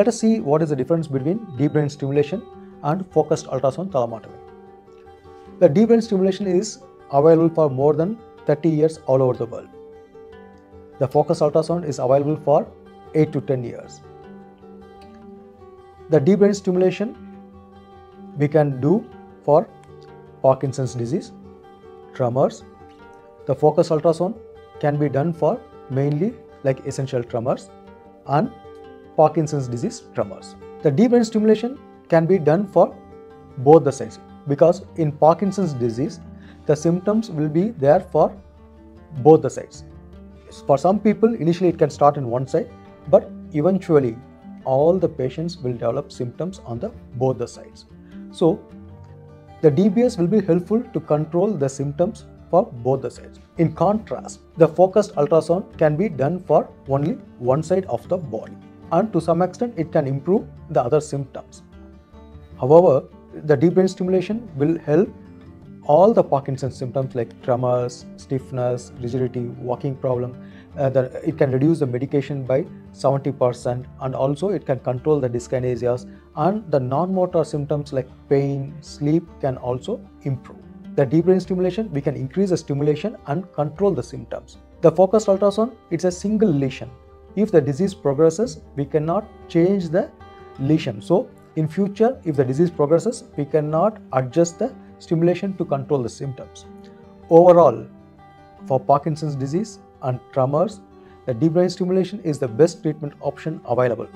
Let us see what is the difference between deep brain stimulation and focused ultrasound thalamotomy. The deep brain stimulation is available for more than 30 years all over the world. The focused ultrasound is available for 8 to 10 years. The deep brain stimulation we can do for Parkinson's disease, tremors. The focused ultrasound can be done for mainly like essential tremors and Parkinson's disease tremors. The deep brain stimulation can be done for both the sides because in Parkinson's disease the symptoms will be there for both the sides. For some people initially it can start in one side but eventually all the patients will develop symptoms on the both the sides. So the DBS will be helpful to control the symptoms for both the sides. In contrast, the focused ultrasound can be done for only one side of the body and to some extent it can improve the other symptoms. However, the deep brain stimulation will help all the Parkinson's symptoms like tremors, stiffness, rigidity, walking problem. Uh, the, it can reduce the medication by 70% and also it can control the dyskinesias and the non-motor symptoms like pain, sleep can also improve. The deep brain stimulation, we can increase the stimulation and control the symptoms. The focused ultrasound, it's a single lesion. If the disease progresses, we cannot change the lesion. So in future, if the disease progresses, we cannot adjust the stimulation to control the symptoms. Overall, for Parkinson's disease and tremors, the deep brain stimulation is the best treatment option available.